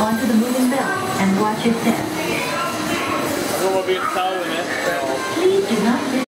onto the moving belt and watch your step. I don't want to be in the. Please do not